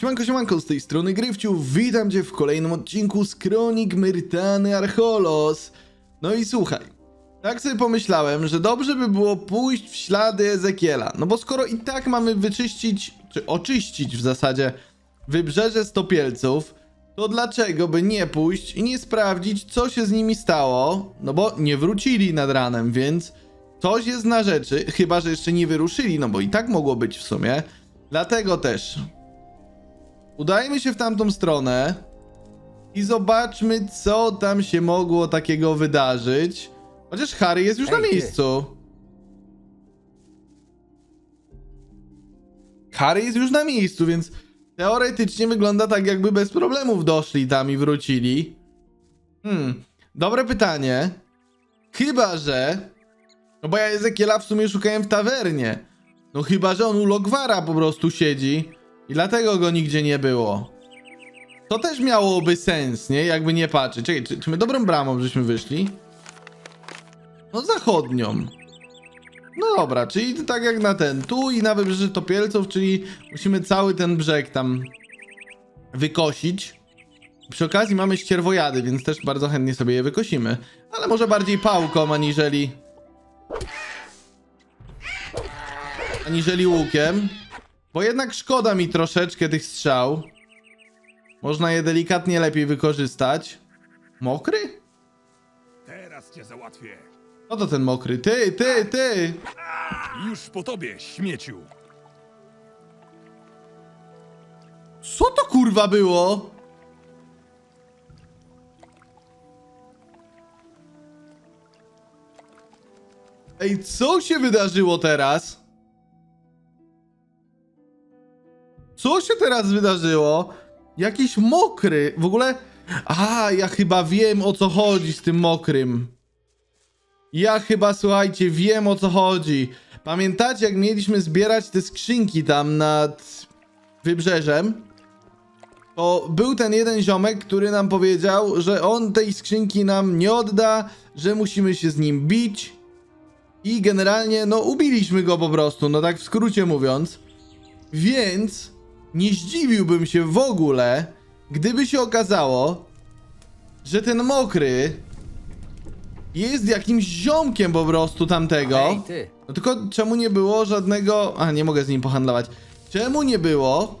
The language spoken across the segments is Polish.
Siemanko, siemanko, z tej strony Gryfciu, witam cię w kolejnym odcinku z Kronik Myrtany Archolos. No i słuchaj, tak sobie pomyślałem, że dobrze by było pójść w ślady Ezekiela, no bo skoro i tak mamy wyczyścić, czy oczyścić w zasadzie wybrzeże stopielców, to dlaczego by nie pójść i nie sprawdzić, co się z nimi stało? No bo nie wrócili nad ranem, więc coś jest na rzeczy, chyba że jeszcze nie wyruszyli, no bo i tak mogło być w sumie. Dlatego też udajmy się w tamtą stronę i zobaczmy, co tam się mogło takiego wydarzyć. Chociaż Harry jest już Ej, na ty. miejscu. Harry jest już na miejscu, więc teoretycznie wygląda tak, jakby bez problemów doszli tam i wrócili. Hmm, dobre pytanie. Chyba, że... No bo ja Ezekiela w sumie szukałem w tawernie. No chyba, że on u Logwara po prostu siedzi i dlatego go nigdzie nie było. To też miałoby sens, nie? Jakby nie patrzeć. Czekaj, czy, czy my dobrą bramą żeśmy wyszli? No zachodnią. No dobra, czyli tak jak na ten. Tu i na wybrzeże Topielców, czyli musimy cały ten brzeg tam wykosić. Przy okazji mamy ścierwojady, więc też bardzo chętnie sobie je wykosimy. Ale może bardziej pałką, aniżeli... Aniżeli łukiem. Bo jednak szkoda mi troszeczkę tych strzał. Można je delikatnie lepiej wykorzystać. Mokry? Teraz cię załatwię. No to ten mokry. Ty, ty, ty! Już po tobie, śmieciu. Co to kurwa było? Ej, co się wydarzyło teraz? Co się teraz wydarzyło? Jakiś mokry. W ogóle. A, ja chyba wiem o co chodzi z tym mokrym. Ja chyba, słuchajcie, wiem o co chodzi. Pamiętacie, jak mieliśmy zbierać te skrzynki tam nad wybrzeżem? To był ten jeden ziomek, który nam powiedział, że on tej skrzynki nam nie odda, że musimy się z nim bić. I generalnie, no, ubiliśmy go po prostu, no tak w skrócie mówiąc. Więc nie zdziwiłbym się w ogóle, gdyby się okazało, że ten mokry jest jakimś ziomkiem po prostu tamtego. No tylko czemu nie było żadnego... A, nie mogę z nim pohandlować. Czemu nie było...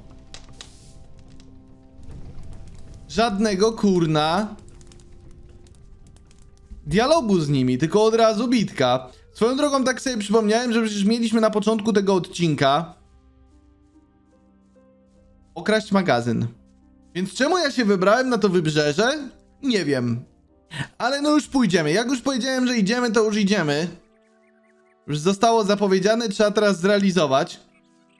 Żadnego kurna... Dialogu z nimi, tylko od razu bitka. Swoją drogą tak sobie przypomniałem, że przecież mieliśmy na początku tego odcinka... Okraść magazyn. Więc czemu ja się wybrałem na to wybrzeże? Nie wiem. Ale no już pójdziemy. Jak już powiedziałem, że idziemy, to już idziemy. Już zostało zapowiedziane, trzeba teraz zrealizować.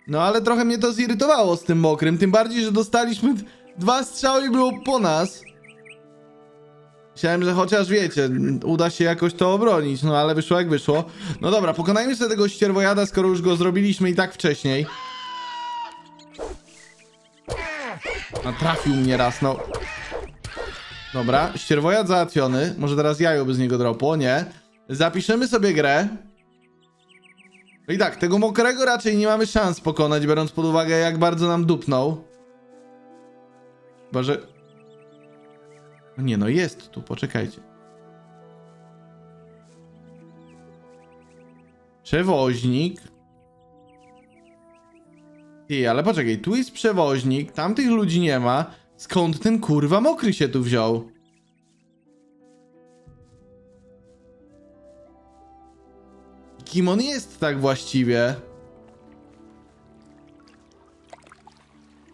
No ale trochę mnie to zirytowało z tym mokrym, tym bardziej, że dostaliśmy dwa strzały i było po nas. Myślałem, że chociaż wiecie, uda się jakoś to obronić, no ale wyszło jak wyszło. No dobra, pokonajmy sobie tego ścierwojada, skoro już go zrobiliśmy i tak wcześniej. A trafił mnie raz, no. Dobra, ścierwojad załatwiony. Może teraz jajo by z niego dropło, nie. Zapiszemy sobie grę. No i tak, tego mokrego raczej nie mamy szans pokonać, biorąc pod uwagę jak bardzo nam dupnął. Chyba, że... No nie, no jest tu, poczekajcie. Przewoźnik. Ty, ale poczekaj, tu jest przewoźnik, tamtych ludzi nie ma. Skąd ten kurwa mokry się tu wziął? Kim on jest tak właściwie?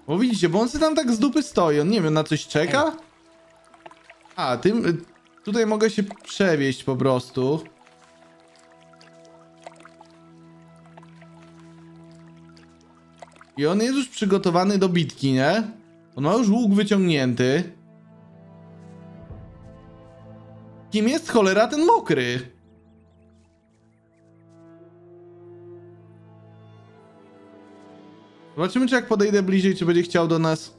Bo widzicie, bo on sobie tam tak z dupy stoi, on nie wiem, na coś czeka? A, tym... y, Tutaj mogę się przewieźć po prostu. I on jest już przygotowany do bitki, nie? On ma już łuk wyciągnięty. Kim jest cholera ten mokry? Zobaczymy, czy jak podejdę bliżej, czy będzie chciał do nas.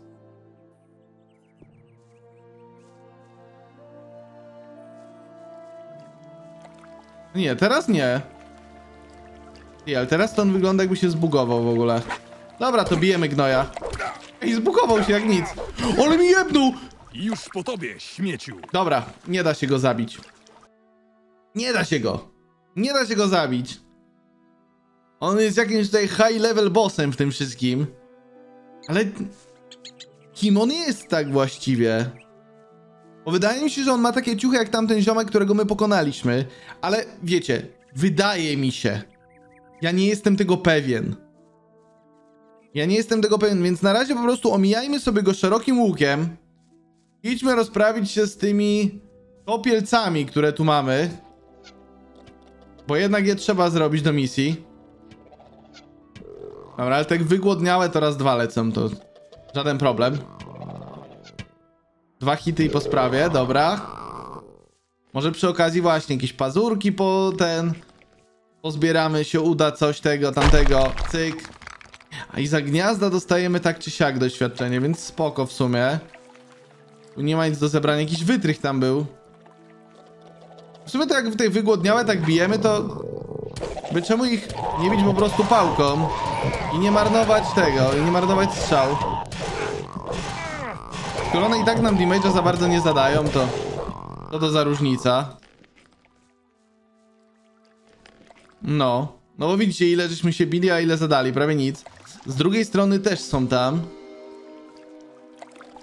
Nie, teraz nie. Nie, ale teraz to on wygląda jakby się zbugował w ogóle. Dobra, to bijemy gnoja. Ej, zbukował się jak nic. Ale mi jebnął! Już po tobie, śmieciu! Dobra, nie da się go zabić. Nie da się go. Nie da się go zabić. On jest jakimś tutaj high level bossem w tym wszystkim. Ale kim on jest tak właściwie? Bo wydaje mi się, że on ma takie ciuchy jak tamten ziomek, którego my pokonaliśmy. Ale wiecie, wydaje mi się. Ja nie jestem tego pewien. Ja nie jestem tego pewien, więc na razie po prostu omijajmy sobie go szerokim łukiem. Idźmy rozprawić się z tymi topielcami, które tu mamy. Bo jednak je trzeba zrobić do misji. Dobra, ale tak wygłodniałe to raz dwa lecą, to żaden problem. Dwa hity i po sprawie, dobra. Może przy okazji właśnie jakieś pazurki po ten... Pozbieramy się, uda coś tego, tamtego, cyk. A i za gniazda dostajemy tak czy siak doświadczenie, więc spoko w sumie. Tu nie ma nic do zebrania, jakiś wytrych tam był. W sumie to jak w tej wygłodniałe tak bijemy, to... By czemu ich nie bić po prostu pałką i nie marnować tego, i nie marnować strzał. Skoro one i tak nam damage'a za bardzo nie zadają, to... Co to za różnica? No. No bo widzicie, ile żeśmy się bili, a ile zadali, prawie nic. Z drugiej strony też są tam.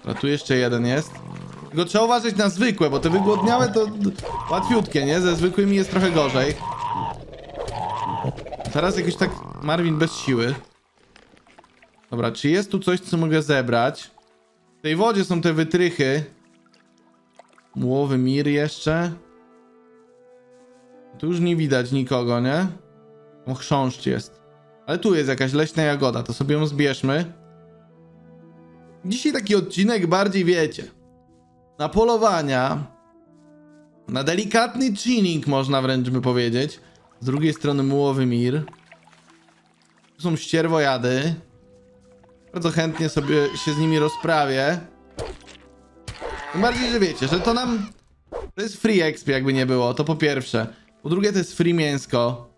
A tu jeszcze jeden jest. Tylko trzeba uważać na zwykłe, bo te wygłodniałe to łatwiutkie, nie? Ze zwykłymi jest trochę gorzej. Teraz jakoś tak Marvin bez siły. Dobra, czy jest tu coś, co mogę zebrać? W tej wodzie są te wytrychy. Mułowy mir jeszcze. Tu już nie widać nikogo, nie? Chrząszcz jest. Ale tu jest jakaś leśna jagoda, to sobie ją zbierzmy. Dzisiaj taki odcinek bardziej wiecie. Na polowania. Na delikatny chilling można wręcz by powiedzieć. Z drugiej strony mułowy mir. Tu są ścierwojady. Bardzo chętnie sobie się z nimi rozprawię. Tym bardziej, że wiecie, że to nam... To jest free exp jakby nie było, to po pierwsze. Po drugie to jest free mięsko.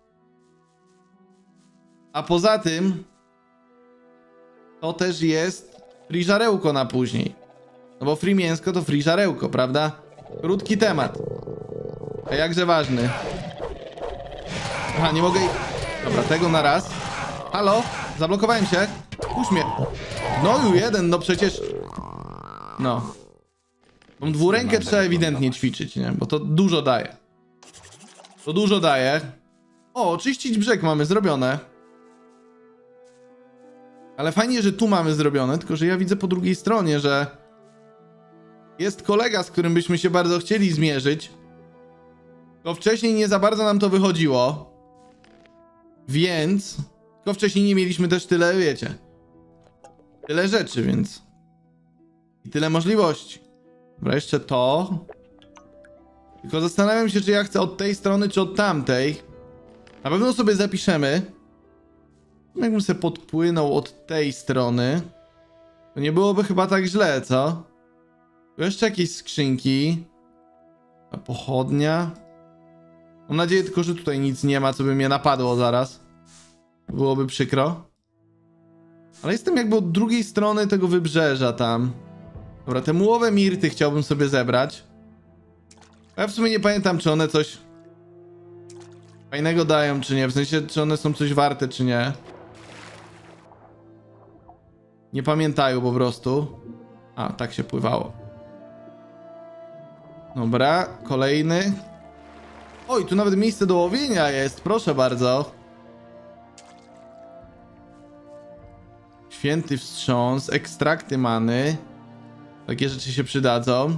A poza tym... To też jest free żarełko na później. No bo free mięsko to free żarełko, prawda? Krótki temat. A jakże ważny. Aha, nie mogę. Dobra, tego na raz. Halo? Zablokowałem się. Puść mnie. No i jeden, no przecież... No. Tą dwurękę trzeba ewidentnie ćwiczyć, nie? Bo to dużo daje. To dużo daje. O, oczyścić brzeg mamy zrobione. Ale fajnie, że tu mamy zrobione, tylko że ja widzę po drugiej stronie, że jest kolega, z którym byśmy się bardzo chcieli zmierzyć. To wcześniej nie za bardzo nam to wychodziło. Więc... Tylko wcześniej nie mieliśmy też tyle, wiecie. Tyle rzeczy, więc... I tyle możliwości. Dobra, jeszcze to. Tylko zastanawiam się, czy ja chcę od tej strony, czy od tamtej. Na pewno sobie zapiszemy. Jakbym sobie podpłynął od tej strony, to nie byłoby chyba tak źle, co? Tu jeszcze jakieś skrzynki. A Pochodnia. Mam nadzieję tylko, że tutaj nic nie ma, co by mnie napadło zaraz. Byłoby przykro. Ale jestem jakby od drugiej strony tego wybrzeża tam. Dobra, te mułowe mirty chciałbym sobie zebrać. Ja w sumie nie pamiętam, czy one coś fajnego dają, czy nie. W sensie, czy one są coś warte, czy nie. Nie pamiętają po prostu. A, tak się pływało. Dobra, kolejny. Oj, tu nawet miejsce do łowienia jest, proszę bardzo. Święty wstrząs, ekstrakty many. Takie rzeczy się przydadzą.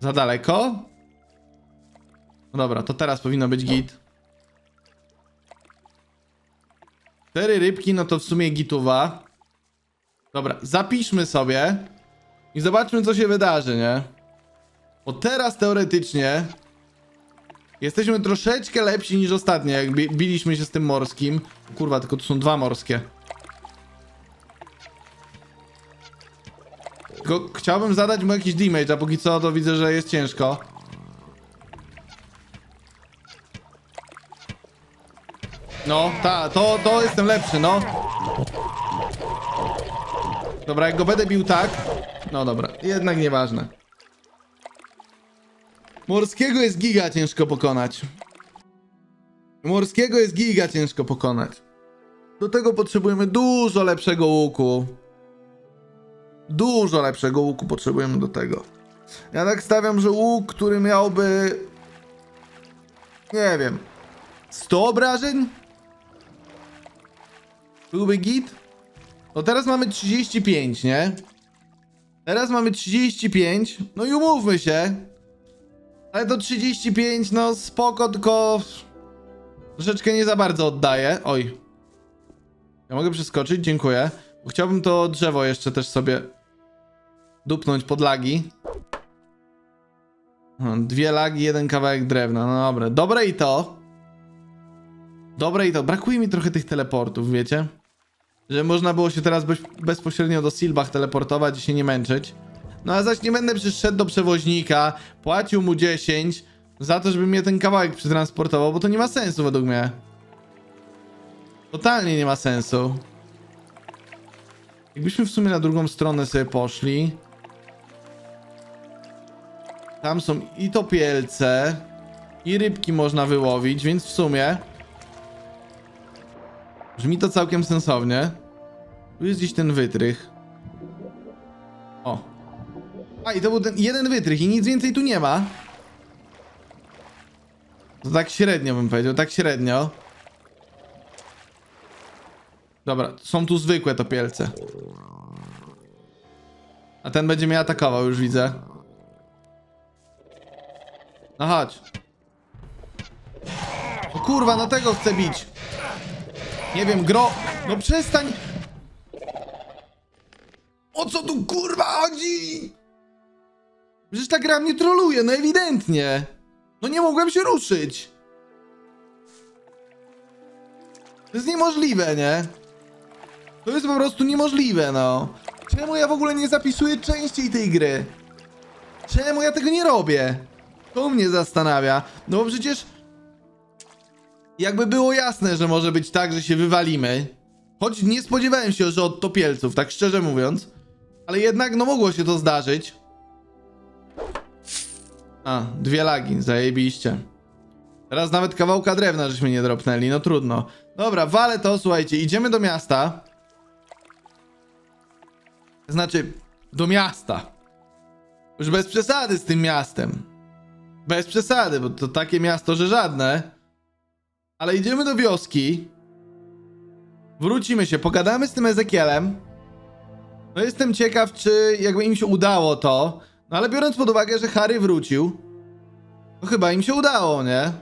Za daleko? No dobra, to teraz powinno być git. Cztery rybki, no to w sumie gituwa. Dobra, zapiszmy sobie i zobaczmy, co się wydarzy, nie? Bo teraz teoretycznie jesteśmy troszeczkę lepsi niż ostatnio, jak bi biliśmy się z tym morskim. Kurwa, tylko tu są dwa morskie. Tylko chciałbym zadać mu jakiś damage, a póki co to widzę, że jest ciężko. No, ta, to, to jestem lepszy, no. Dobra, jak go będę bił tak... No dobra, jednak nieważne. Morskiego jest giga ciężko pokonać. Morskiego jest giga ciężko pokonać. Do tego potrzebujemy dużo lepszego łuku. Dużo lepszego łuku potrzebujemy do tego. Ja tak stawiam, że łuk, który miałby... Nie wiem... 100 obrażeń? Byłby git? No teraz mamy 35, nie? Teraz mamy 35. No i umówmy się. Ale to 35, no spoko, tylko... Troszeczkę nie za bardzo oddaję. Oj. Ja mogę przeskoczyć? Dziękuję. Chciałbym to drzewo jeszcze też sobie dupnąć pod lagi. No, dwie lagi, jeden kawałek drewna. No dobra. Dobre i to. Dobre i to. Brakuje mi trochę tych teleportów, wiecie? Że można było się teraz bez, bezpośrednio do Silbach teleportować i się nie męczyć. No a zaś nie będę przyszedł do przewoźnika, płacił mu 10 za to, żeby mnie ten kawałek przetransportował, bo to nie ma sensu według mnie. Totalnie nie ma sensu. Jakbyśmy w sumie na drugą stronę sobie poszli. Tam są i topielce, i rybki można wyłowić, więc w sumie... Brzmi to całkiem sensownie. Tu jest gdzieś ten wytrych. O. A i to był ten jeden wytrych i nic więcej tu nie ma. To tak średnio bym powiedział, tak średnio. Dobra, są tu zwykłe topielce. A ten będzie mnie atakował, już widzę. No chodź. O kurwa, na tego chcę bić. Nie wiem, gro... No przestań! O co tu kurwa chodzi? Przecież ta gra mnie troluje, no ewidentnie. No nie mogłem się ruszyć. To jest niemożliwe, nie? To jest po prostu niemożliwe, no. Czemu ja w ogóle nie zapisuję częściej tej gry? Czemu ja tego nie robię? To mnie zastanawia. No bo przecież... Jakby było jasne, że może być tak, że się wywalimy. Choć nie spodziewałem się, że od topielców, tak szczerze mówiąc. Ale jednak, no mogło się to zdarzyć. A, dwie lagi, zajebiście. Teraz nawet kawałka drewna żeśmy nie dropnęli, no trudno. Dobra, wale to, słuchajcie, idziemy do miasta. Znaczy, do miasta. Już bez przesady z tym miastem. Bez przesady, bo to takie miasto, że żadne. Ale idziemy do wioski. Wrócimy się, pogadamy z tym Ezekielem. No jestem ciekaw, czy jakby im się udało to. No ale biorąc pod uwagę, że Harry wrócił, to chyba im się udało, nie?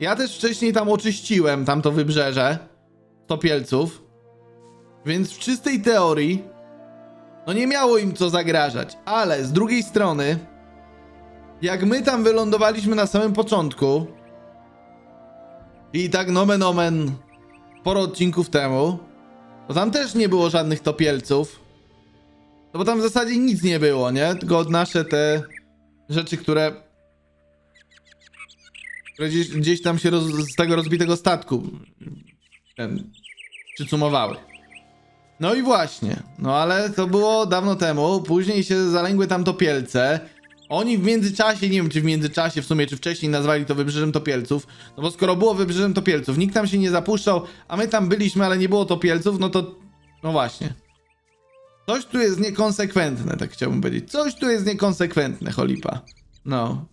Ja też wcześniej tam oczyściłem tamto wybrzeże topielców. Więc w czystej teorii no nie miało im co zagrażać. Ale z drugiej strony jak my tam wylądowaliśmy na samym początku i tak nomen omen sporo odcinków temu, to tam też nie było żadnych topielców. No bo tam w zasadzie nic nie było, nie? Tylko nasze te rzeczy, które które gdzieś, gdzieś tam się roz, z tego rozbitego statku ten, przycumowały. No i właśnie, no ale to było dawno temu, później się zalęgły tam topielce. Oni w międzyczasie, nie wiem czy w międzyczasie w sumie, czy wcześniej nazwali to wybrzeżem topielców, no bo skoro było wybrzeżem topielców, nikt tam się nie zapuszczał, a my tam byliśmy, ale nie było topielców, no to, no właśnie. Coś tu jest niekonsekwentne, tak chciałbym powiedzieć. Coś tu jest niekonsekwentne, Holipa. No.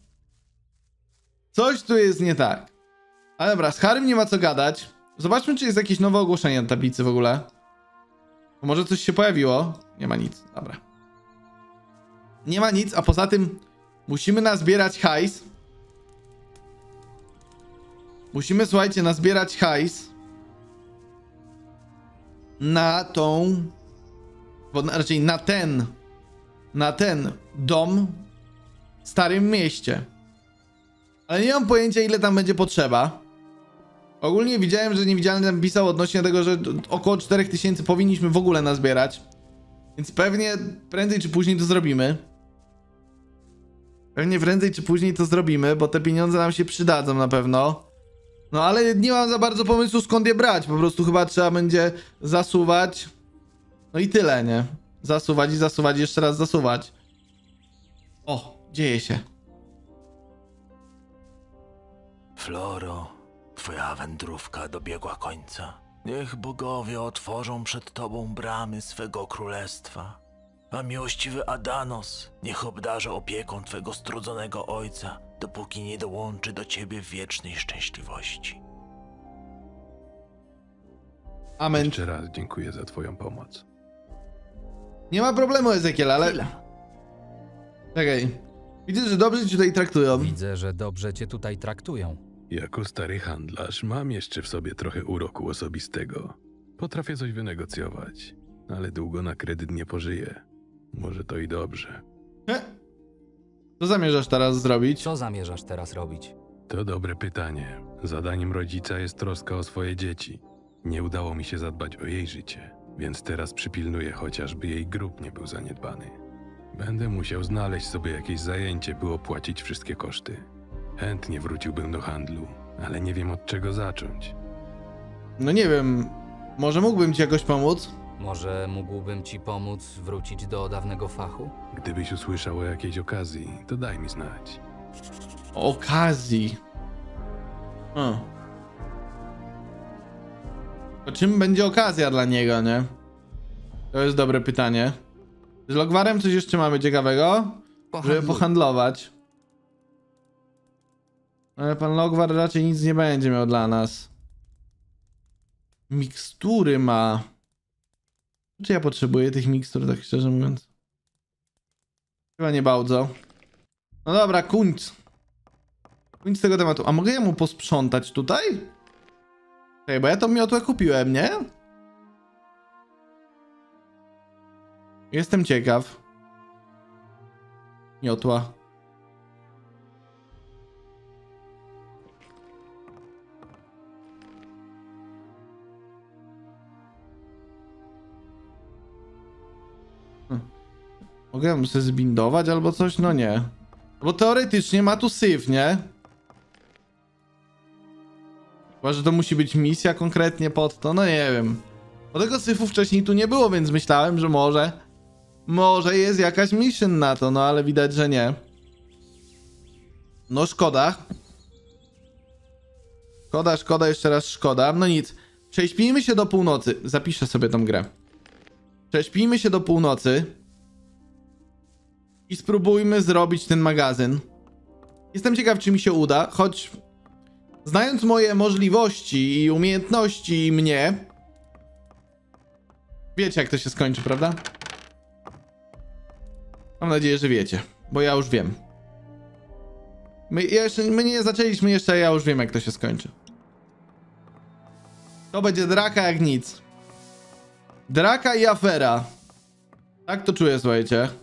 Coś tu jest nie tak. Ale dobra, z Harym nie ma co gadać. Zobaczmy, czy jest jakieś nowe ogłoszenie na tablicy w ogóle. Może coś się pojawiło? Nie ma nic, dobra. Nie ma nic, a poza tym musimy nazbierać hajs. Musimy, słuchajcie, nazbierać hajs na tą, bo raczej na ten, na ten dom w Starym Mieście. Ale nie mam pojęcia, ile tam będzie potrzeba. Ogólnie widziałem, że niewidzialny tam pisał odnośnie tego, że około 4000 powinniśmy w ogóle nazbierać. Więc pewnie prędzej czy później to zrobimy. Pewnie prędzej czy później to zrobimy, bo te pieniądze nam się przydadzą na pewno. No ale nie mam za bardzo pomysłu skąd je brać. Po prostu chyba trzeba będzie zasuwać. No i tyle, nie? Zasuwać i zasuwać, jeszcze raz zasuwać. O, dzieje się. Floro, twoja wędrówka dobiegła końca. Niech bogowie otworzą przed tobą bramy swego królestwa. A miłościwy Adanos niech obdarza opieką twego strudzonego ojca, dopóki nie dołączy do ciebie w wiecznej szczęśliwości. Amen. Jeszcze raz dziękuję za twoją pomoc. Nie ma problemu, Ezekiel, ale... Chwila. Czekaj. Widzę, że dobrze cię tutaj traktują. Widzę, że dobrze cię tutaj traktują. Jako stary handlarz mam jeszcze w sobie trochę uroku osobistego. Potrafię coś wynegocjować, ale długo na kredyt nie pożyję. Może to i dobrze. He? Co zamierzasz teraz zrobić? Co zamierzasz teraz robić? To dobre pytanie. Zadaniem rodzica jest troska o swoje dzieci. Nie udało mi się zadbać o jej życie, więc teraz przypilnuję chociażby jej grób nie był zaniedbany. Będę musiał znaleźć sobie jakieś zajęcie, by opłacić wszystkie koszty. Chętnie wróciłbym do handlu, ale nie wiem od czego zacząć. No nie wiem. Może mógłbym ci jakoś pomóc? Może mógłbym ci pomóc wrócić do dawnego fachu? Gdybyś usłyszał o jakiejś okazji, to daj mi znać. Okazji. O. To czym będzie okazja dla niego, nie? To jest dobre pytanie. Z Logwarem coś jeszcze mamy ciekawego? Żeby pohandlować. Ale pan Logwar raczej nic nie będzie miał dla nas. Mikstury ma. Czy ja potrzebuję tych mikstur, tak szczerze mówiąc? Chyba nie bardzo. No dobra, kuńc. Kuńc tego tematu. A mogę ja mu posprzątać tutaj? Ej, bo ja tą miotłę kupiłem, nie? Jestem ciekaw. Miotła. Mogę sobie zbindować albo coś? No nie. Bo teoretycznie ma tu syf, nie? Chyba, że to musi być misja konkretnie pod to, no nie wiem. Bo tego syfu wcześniej tu nie było, więc myślałem, że może... Może jest jakaś mission na to, no ale widać, że nie. No szkoda. Szkoda, szkoda, jeszcze raz szkoda. No nic. Prześpijmy się do północy. Zapiszę sobie tą grę. Prześpijmy się do północy. I spróbujmy zrobić ten magazyn. Jestem ciekaw, czy mi się uda, choć znając moje możliwości i umiejętności i mnie, wiecie jak to się skończy, prawda? Mam nadzieję, że wiecie, bo ja już wiem. My, jeszcze, my nie zaczęliśmy jeszcze, ja już wiem jak to się skończy. To będzie draka jak nic. Draka i afera. Tak to czuję, słuchajcie.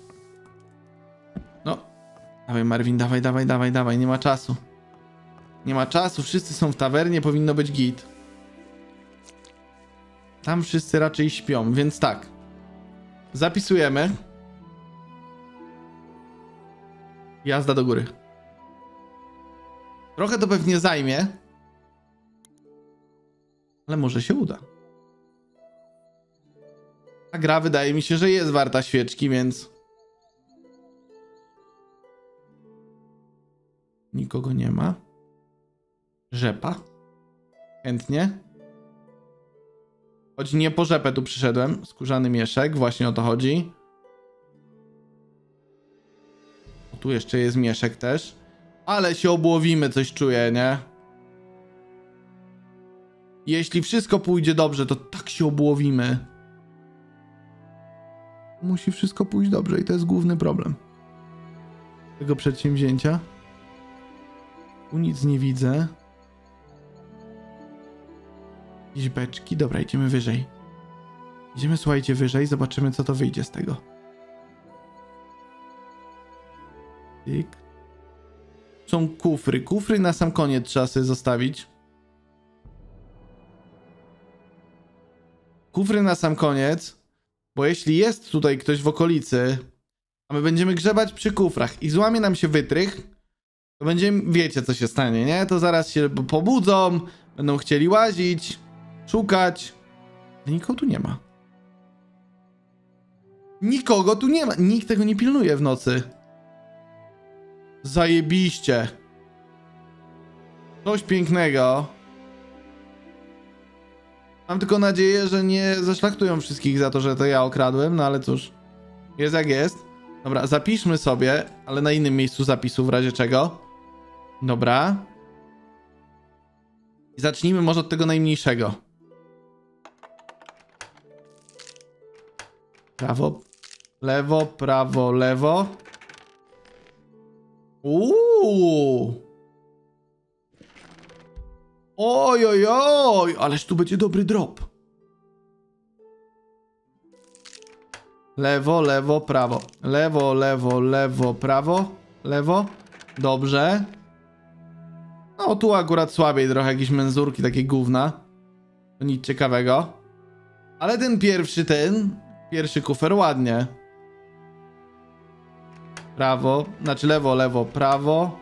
Dawaj Marvin, dawaj, dawaj, dawaj, dawaj, nie ma czasu. Nie ma czasu, wszyscy są w tawernie, powinno być git. Tam wszyscy raczej śpią, więc tak. Zapisujemy. Jazda do góry. Trochę to pewnie zajmie. Ale może się uda. Ta gra wydaje mi się, że jest warta świeczki, więc... Nikogo nie ma. Rzepa. Chętnie. Choć nie po rzepę tu przyszedłem. Skórzany mieszek, właśnie o to chodzi. O, tu jeszcze jest mieszek też. Ale się obłowimy, coś czuję, nie? Jeśli wszystko pójdzie dobrze, to tak się obłowimy. Musi wszystko pójść dobrze i to jest główny problem tego przedsięwzięcia. Tu nic nie widzę. Jakieś beczki. Dobra, idziemy wyżej. Idziemy, słuchajcie, wyżej. Zobaczymy, co to wyjdzie z tego. Tyk. Są kufry. Kufry na sam koniec trzeba sobie zostawić. Kufry na sam koniec. Bo jeśli jest tutaj ktoś w okolicy, a my będziemy grzebać przy kufrach i złamie nam się wytrych, to będziemy, wiecie co się stanie, nie? To zaraz się pobudzą, będą chcieli łazić, szukać. Ale nikogo tu nie ma. Nikogo tu nie ma. Nikt tego nie pilnuje w nocy. Zajebiście. Coś pięknego. Mam tylko nadzieję, że nie zaszlachtują wszystkich za to, że to ja okradłem, no ale cóż. Jest jak jest. Dobra, zapiszmy sobie, ale na innym miejscu zapisu w razie czego. Dobra. Zacznijmy może od tego najmniejszego. Prawo, lewo, prawo, lewo. Uuu. Oj, oj, oj, ależ tu będzie dobry drop. Lewo, lewo, prawo. Lewo, lewo, lewo, prawo. Lewo. Dobrze. No tu akurat słabiej trochę jakieś menzurki, takie gówna. To nic ciekawego. Ale ten pierwszy, ten, pierwszy kufer ładnie. Prawo, znaczy lewo, lewo, prawo.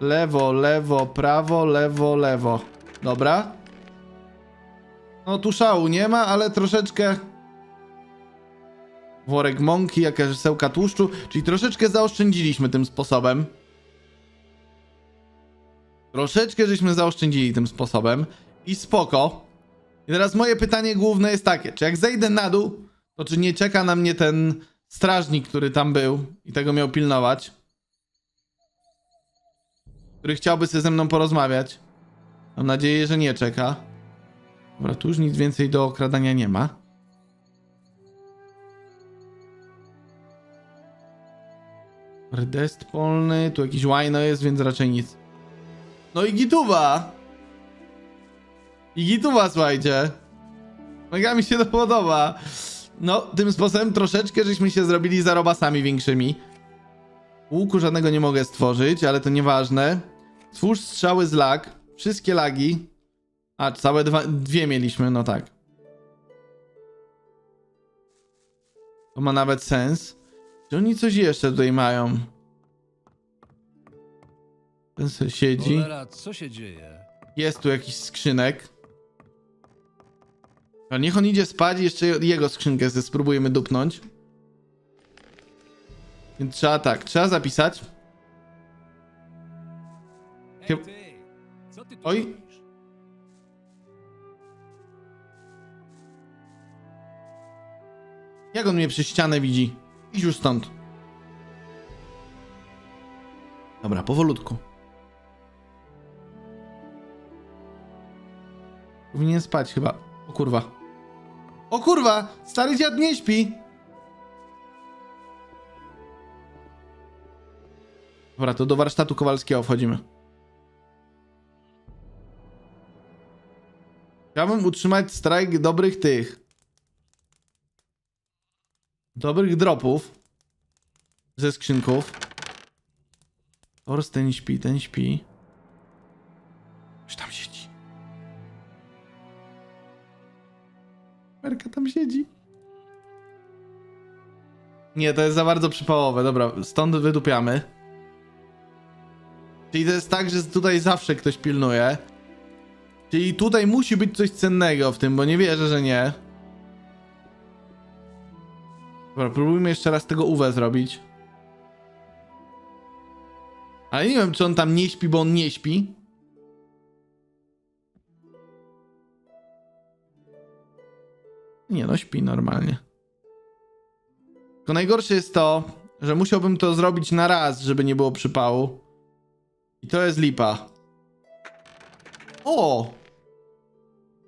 Lewo, lewo, prawo, lewo, lewo. Dobra. No tu szału nie ma, ale troszeczkę... Worek mąki, jakaś sełka tłuszczu, czyli troszeczkę zaoszczędziliśmy tym sposobem. Troszeczkę żeśmy zaoszczędzili tym sposobem. I spoko. I teraz moje pytanie główne jest takie, czy jak zejdę na dół, to czy nie czeka na mnie ten strażnik, który tam był i tego miał pilnować? Który chciałby ze mną porozmawiać? Mam nadzieję, że nie czeka. Dobra, tu już nic więcej do okradania nie ma. Redest polny, tu jakiś łajno jest, więc raczej nic. No i gituwa! I gituwa, słuchajcie. Mega mi się to podoba. No, tym sposobem troszeczkę żeśmy się zrobili zarobasami większymi. Łuku żadnego nie mogę stworzyć, ale to nieważne. Twórz strzały z lag. Wszystkie lagi. A, całe dwa, dwie mieliśmy, no tak. To ma nawet sens. Czy oni coś jeszcze tutaj mają? Ten se siedzi. Cholera, co się dzieje? Jest tu jakiś skrzynek. A niech on idzie spać jeszcze jego skrzynkę ze spróbujemy dupnąć. Więc trzeba tak, trzeba zapisać. Ej, Chyb- ty! Co ty tu Oj. Jak on mnie przez ścianę widzi? Idź już stąd. Dobra, powolutku. Powinien spać chyba. O kurwa. O kurwa! Stary dziad nie śpi! Dobra, to do warsztatu Kowalskiego wchodzimy. Chciałbym utrzymać strajk dobrych tych. Dobrych dropów. Ze skrzynków. Ors, ten śpi, ten śpi. Już tam siedzi. Merka tam siedzi. Nie, to jest za bardzo przypałowe. Dobra, stąd wydupiamy. Czyli to jest tak, że tutaj zawsze ktoś pilnuje. Czyli tutaj musi być coś cennego w tym, bo nie wierzę, że nie. Dobra, próbujmy jeszcze raz tego UW zrobić. Ale nie wiem, czy on tam nie śpi, bo on nie śpi. Nie no, śpi normalnie. Tylko najgorsze jest to, że musiałbym to zrobić na raz, żeby nie było przypału. I to jest lipa. O!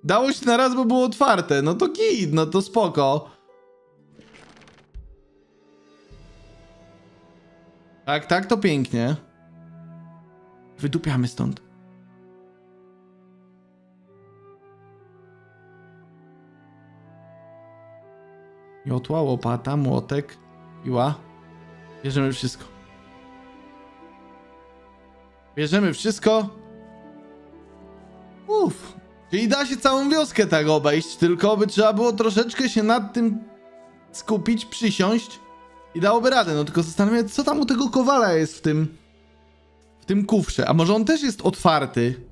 Dało się na raz, bo było otwarte. No to git, no to spoko. Tak, tak, to pięknie. Wydupiamy stąd. Miotła, łopata, młotek, piła. Bierzemy wszystko. Bierzemy wszystko. Uff. Czyli da się całą wioskę tak obejść, tylko by trzeba było troszeczkę się nad tym skupić, przysiąść i dałoby radę. No tylko zastanawiam się, co tam u tego kowala jest w tym w tym kufrze. A może on też jest otwarty?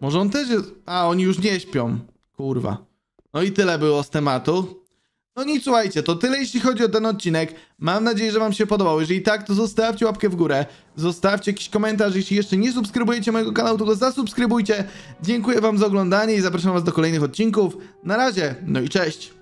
Może on też jest... A, oni już nie śpią. Kurwa. No i tyle było z tematu. No nic, słuchajcie, to tyle jeśli chodzi o ten odcinek. Mam nadzieję, że wam się podobał. Jeżeli tak, to zostawcie łapkę w górę. Zostawcie jakiś komentarz. Jeśli jeszcze nie subskrybujecie mojego kanału, to go zasubskrybujcie. Dziękuję wam za oglądanie i zapraszam was do kolejnych odcinków. Na razie, no i cześć.